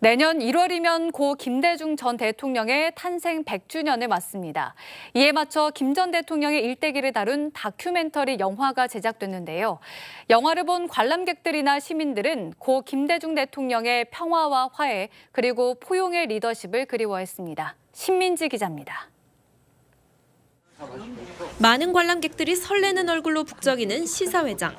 내년 1월이면 고 김대중 전 대통령의 탄생 100주년을 맞습니다. 이에 맞춰 김 전 대통령의 일대기를 다룬 다큐멘터리 영화가 제작됐는데요. 영화를 본 관람객들이나 시민들은 고 김대중 대통령의 평화와 화해 그리고 포용의 리더십을 그리워했습니다. 신민지 기자입니다. 많은 관람객들이 설레는 얼굴로 북적이는 시사회장.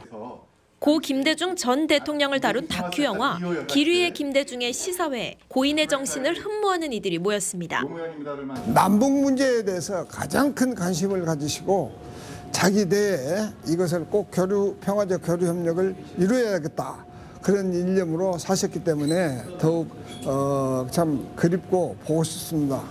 고 김대중 전 대통령을 다룬 다큐 영화 기류의 김대중의 시사회에 고인의 정신을 흠모하는 이들이 모였습니다. 남북 문제에 대해서 가장 큰 관심을 가지시고 자기 대에 이것을 꼭 교류 평화적 교류 협력을 이루어야겠다 그런 일념으로 사셨기 때문에 더욱 어, 참 그립고 보고 싶습니다.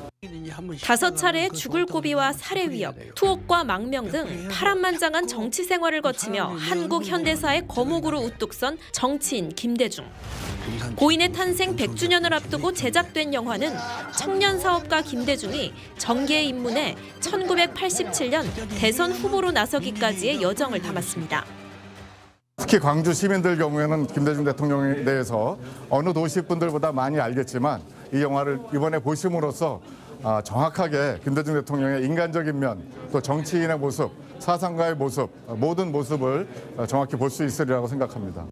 다섯 차례의 죽을 고비와 살해 위협, 투옥과 망명 등 파란만장한 정치 생활을 거치며 한국 현대사의 거목으로 우뚝 선 정치인 김대중. 고인의 탄생 100주년을 앞두고 제작된 영화는 청년 사업가 김대중이 정계에 입문해 1987년 대선 후보로 나서기까지의 여정을 담았습니다. 특히 광주 시민들 경우에는 김대중 대통령에 대해서 어느 도시 분들보다 많이 알겠지만 이 영화를 이번에 보심으로써 아, 정확하게 김대중 대통령의 인간적인 면, 또 정치인의 모습, 사상가의 모습, 모든 모습을 정확히 볼 수 있으리라고 생각합니다.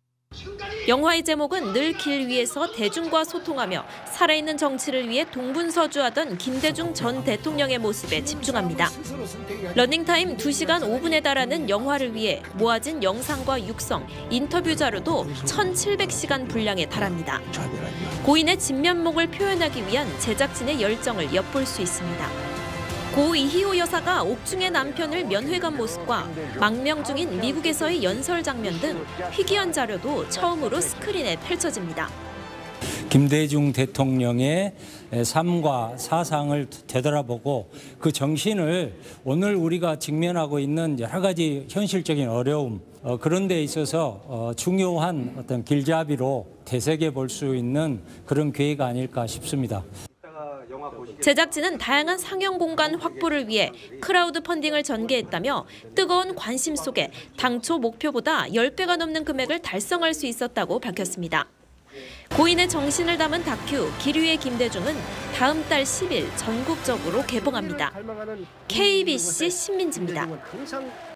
영화의 제목은 늘 길 위에서 대중과 소통하며 살아있는 정치를 위해 동분서주하던 김대중 전 대통령의 모습에 집중합니다. 러닝타임 2시간 5분에 달하는 영화를 위해 모아진 영상과 육성, 인터뷰 자료도 1,700시간 분량에 달합니다. 고인의 진면목을 표현하기 위한 제작진의 열정을 엿볼 수 있습니다. 고 이희호 여사가 옥중의 남편을 면회간 모습과 망명 중인 미국에서의 연설 장면 등 희귀한 자료도 처음으로 스크린에 펼쳐집니다. 김대중 대통령의 삶과 사상을 되돌아보고 그 정신을 오늘 우리가 직면하고 있는 여러 가지 현실적인 어려움 어, 그런 데 있어서 어, 중요한 어떤 길잡이로 되새겨 볼 수 있는 그런 계획 아닐까 싶습니다. 제작진은 다양한 상영 공간 확보를 위해 크라우드 펀딩을 전개했다며 뜨거운 관심 속에 당초 목표보다 10배가 넘는 금액을 달성할 수 있었다고 밝혔습니다. 고인의 정신을 담은 다큐 길 위에 김대중은 다음 달 10일 전국적으로 개봉합니다. KBC 신민지입니다.